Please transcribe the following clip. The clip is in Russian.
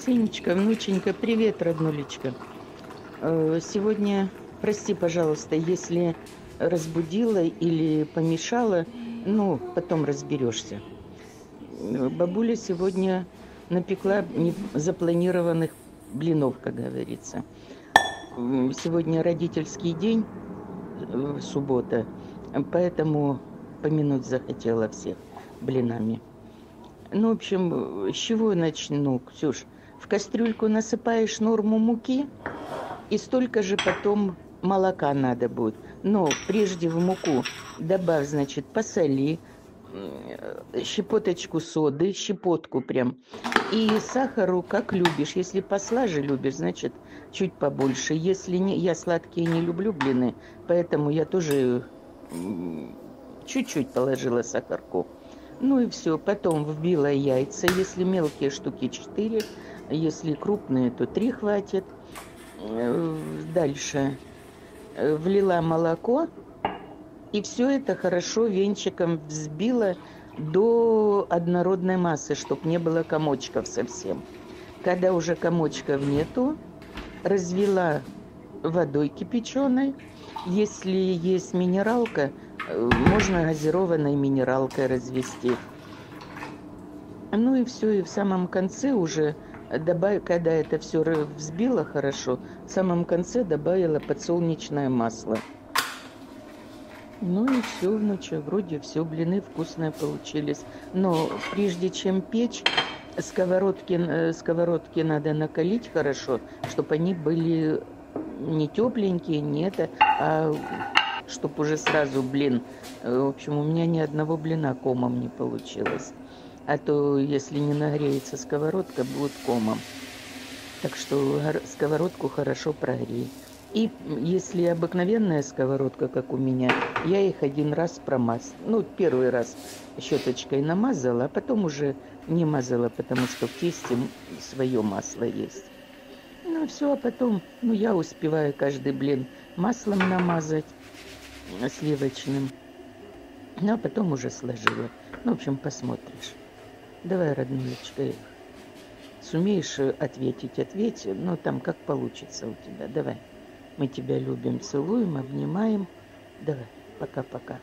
Ксенечка, внученька, привет, роднулечка. Э, Сегодня, прости, пожалуйста, если разбудила или помешала, ну, потом разберешься. Бабуля сегодня напекла запланированных блинов, как говорится. Сегодня родительский день, э, суббота, поэтому помянуть захотела всех блинами. Ну, в общем, э, с чего начну, Ксюш? В кастрюльку насыпаешь норму муки, и столько же потом молока надо будет. Но прежде в муку добавь, значит, посоли, м, щепоточку соды, щепотку прям, и сахару как любишь. Если послаже любишь, значит, чуть побольше. Если не, я сладкие не люблю блины, поэтому я тоже чуть-чуть положила сахарку. Ну и все. Потом вбила яйца. Если мелкие штуки 4, если крупные, то 3 хватит. Э, Дальше э, влила молоко. И все это хорошо венчиком взбила до однородной массы, чтобы не было комочков совсем. Когда уже комочков нету, развела водой кипяченой. Если есть минералка, э, можно газированной минералкой развести. Ну и все, и в самом конце уже добавь, когда это все взбила хорошо, в самом конце добавила подсолнечное масло. Ну и все, внуча, вроде все, блины вкусные получились. Но прежде чем печь, сковородки, э, сковородки надо накалить хорошо, чтобы они были не тепленькие, не это, а чтобы уже сразу блин. Э, В общем, у меня ни одного блина комом не получилось. А то, если не нагреется сковородка, будет комом. Так что сковородку хорошо прогрей. И если обыкновенная сковородка, как у меня, я их один раз промазала. Ну, первый раз щеточкой намазала, а потом уже не мазала, потому что в тесте свое масло есть. Ну, все, а потом, ну, я успеваю каждый блин маслом намазать, э, сливочным. Ну, а потом уже сложила. Ну, в общем, посмотришь. Давай, роднулечка, сумеешь э, ответить, ответь. Ну, там как получится у тебя. Давай. Мы тебя любим, целуем, обнимаем. Давай, пока-пока.